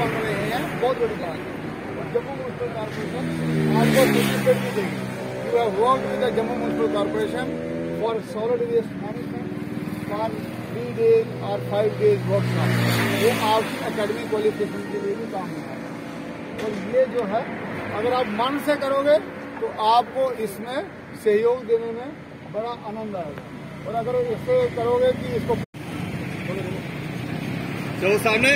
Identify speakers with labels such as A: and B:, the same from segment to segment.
A: बन रहे हैं, बहुत बड़ी बात है। जम्मू म्यूनसिपल कॉर्पोरेशन आपको सर्टिफिकेट भी देगी you have work with Jammu municipal corporation for solid waste management for three days और फाइव डेज़ वर्कशॉप ये आपकी एकेडमिक क्वालिफिकेशन के लिए भी काम होगा और ये जो है, अगर आप मन से करोगे तो आपको इसमें सहयोग देने में बड़ा आनंद आएगा। और अगर इससे करोगे कि इसको
B: चलो सामने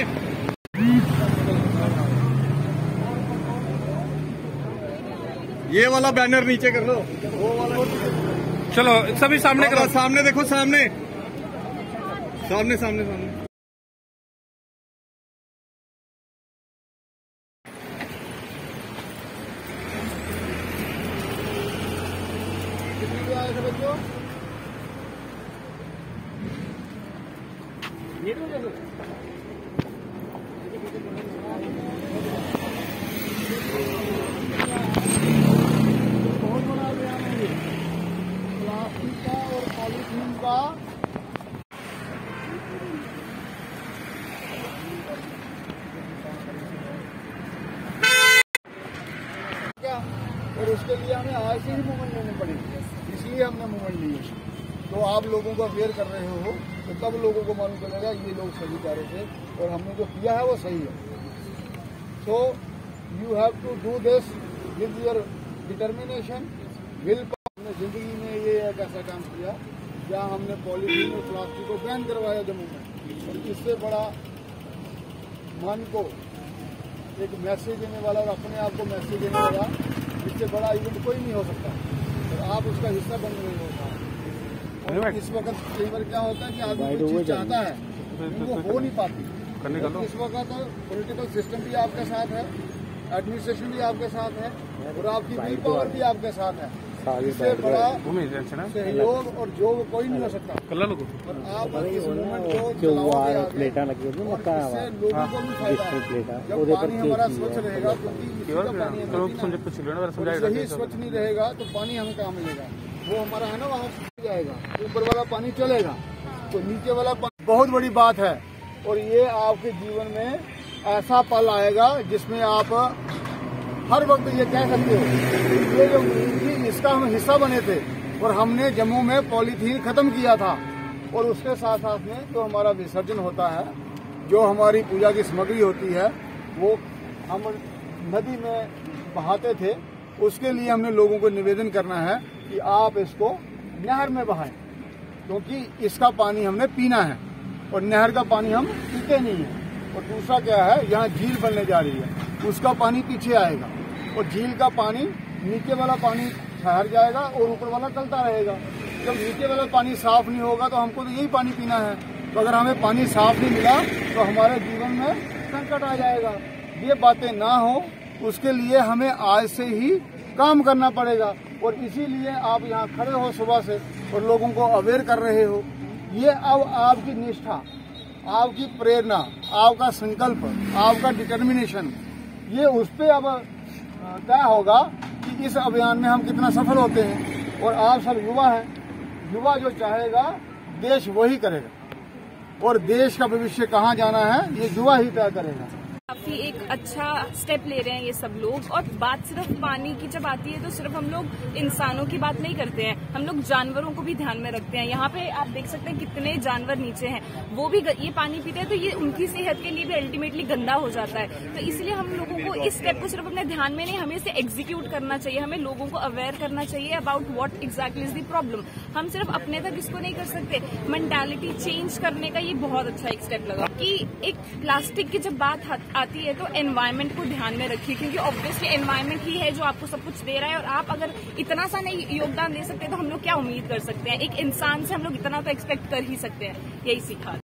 B: ये वाला बैनर नीचे कर लो वो वाला
C: चलो सभी सामने करो।
B: सामने देखो सामने। सामने सामने सामने।
A: कितनी भी आए थे बच्चों बहुत बड़ा अभियान है ये प्लास्टिक का और पॉलीथीन का क्या और उसके लिए हमें आज से ही मूवमेंट लेने पड़ेगी। इसलिए हमने मूवमेंट ली है। तो आप लोगों को अवेयर कर रहे हो तो तब लोगों को मालूम चलेगा ये लोग सही कह रहे थे और हमने जो किया है वो सही है। So you have to do this with your determination will हमने ज़िंदगी में ये एक ऐसा काम किया, जहाँ हमने पॉलीथीन और प्लास्टिक को बैन करवाया जम्मू में। और इससे बड़ा मन को एक मैसेज देने वाला और अपने आप को मैसेज देने वाला इससे बड़ा इवेंट कोई नहीं हो सकता। और आप उसका हिस्सा बन रहे हो। और इस वक्त कई बार क्या होता है कि आदमी कोई चीज़ चाहता है वो हो नहीं पाती।
C: लो
A: इस वक्त पॉलिटिकल सिस्टम भी आपके साथ है एडमिनिस्ट्रेशन भी आपके साथ है और आपकी विल पावर भी आपके साथ है।
C: आगे बैठ गए।
A: सहयोग और कोई नहीं हो सकता। आप है?
D: प्लेटा लगी
A: होगी मक्का डिस्ट्रिक्ट
D: प्लेटा।
A: ओदे
D: पर
A: हमारा स्वच्छ रहेगा तो स्वच्छ नहीं रहेगा तो पानी हमें कहाँ मिलेगा? वो हमारा है ना वहाँ जाएगा। ऊपर वाला पानी चलेगा। तो नीचे वाला पानी बहुत बड़ी बात है। और ये आपके जीवन में ऐसा पल आएगा जिसमें आप हर वक्त ये कह सकते हो। ये जो इसका हम हिस्सा बने थे, और हमने जम्मू में पॉलीथीन खत्म किया था, और उसके साथ साथ में जो हमारा विसर्जन होता है, जो हमारी पूजा की सामग्री होती है, वो हम नदी में बहाते थे। उसके लिए हमने लोगों को निवेदन करना है कि आप इसको नहर में बहाएँ, क्योंकि इसका पानी हमने पीना है, और नहर का पानी हम पीते नहीं है। और दूसरा क्या है, यहाँ झील बनने जा रही है, उसका पानी पीछे आएगा। और झील का पानी नीचे वाला पानी ठहर जाएगा और ऊपर वाला चलता रहेगा। जब नीचे वाला पानी साफ़ नहीं होगा तो हमको तो यही पानी पीना है। तो अगर हमें पानी साफ़ नहीं मिला तो हमारे जीवन में संकट आ जाएगा। ये बातें ना हो, उसके लिए हमें आज से ही काम करना पड़ेगा। और इसीलिए आप यहाँ खड़े हो सुबह से और लोगों को अवेयर कर रहे हो। ये अब आपकी निष्ठा, आपकी प्रेरणा, आपका संकल्प, आपका डिटर्मिनेशन, ये उस पर अब तय होगा कि इस अभियान में हम कितना सफल होते हैं। और आप सब युवा हैं। युवा जो चाहेगा, देश वही करेगा। और देश का भविष्य कहाँ जाना है, ये युवा ही तय करेगा।
E: काफ़ी एक अच्छा स्टेप ले रहे हैं ये सब लोग। और बात सिर्फ़ पानी की जब आती है तो सिर्फ़ हम लोग इंसानों की बात नहीं करते हैं। हम लोग जानवरों को भी ध्यान में रखते हैं। यहाँ पे आप देख सकते हैं कितने जानवर नीचे हैं। वो भी ये पानी पीते हैं तो ये उनकी सेहत के लिए भी अल्टीमेटली गंदा हो जाता है। तो इसलिए हम लोगों को इस स्टेप को सिर्फ़ अपने ध्यान में नहीं, हमें इसे एग्जीक्यूट करना चाहिए। हमें लोगों को अवेयर करना चाहिए about what exactly is the problem हम सिर्फ़ अपने तक इसको नहीं कर सकते। मेंटालिटी चेंज करने का ये बहुत अच्छा एक स्टेप लगा। कि एक प्लास्टिक की जब बात हा- आती है तो एनवायरमेंट को ध्यान में रखिए, क्योंकि ऑब्वियसली एनवायरमेंट ही है जो आपको सब कुछ दे रहा है और आप अगर इतना सा नहीं योगदान दे सकते तो हम लोग क्या उम्मीद कर सकते हैं? एक इंसान से हम लोग इतना तो एक्सपेक्ट कर ही सकते हैं। यही सीखा।